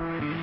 Mm-hmm.